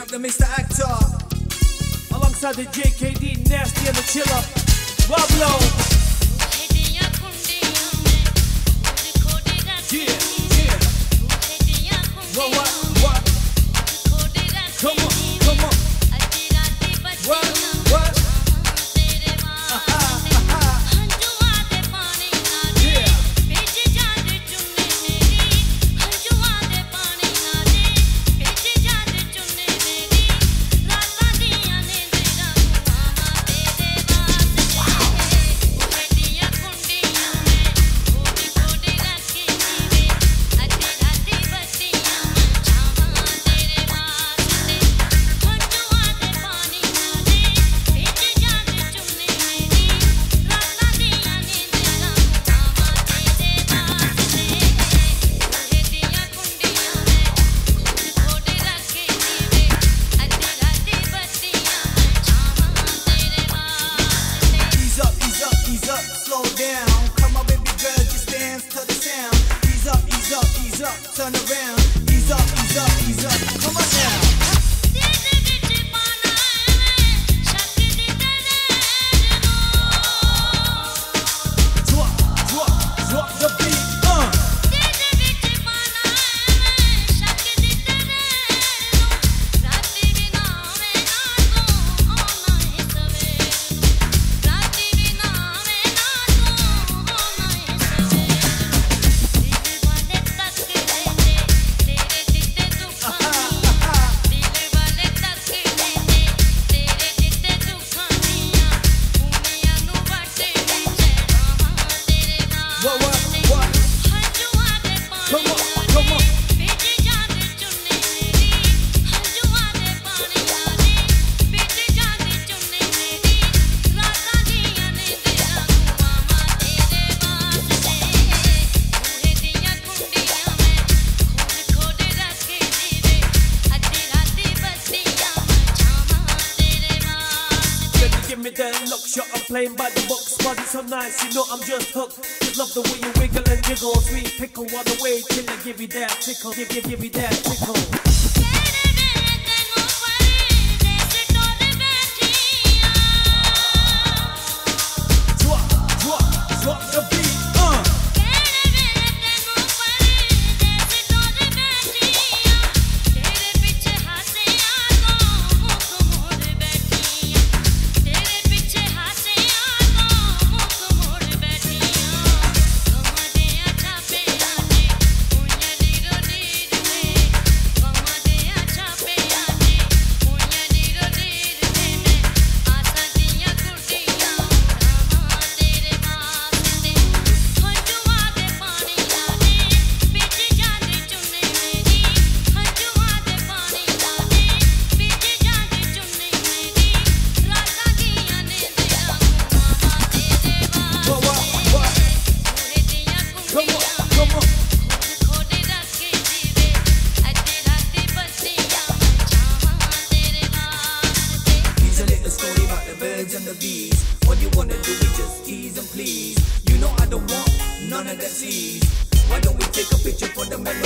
Up the Mr. Actor. Alongside the JKD, Nasty and the Chiller. Up, down. Give me that look shot. I'm playing by the books. Body so nice, you know I'm just hooked. Just love the way you wiggle and jiggle. Sweet pickle all the way till I give you that tickle. Give, give, give me that tickle. The birds and the. What you wanna do is just ease and please. You know I don't want none of that seas. Why don't we take a picture for the melody,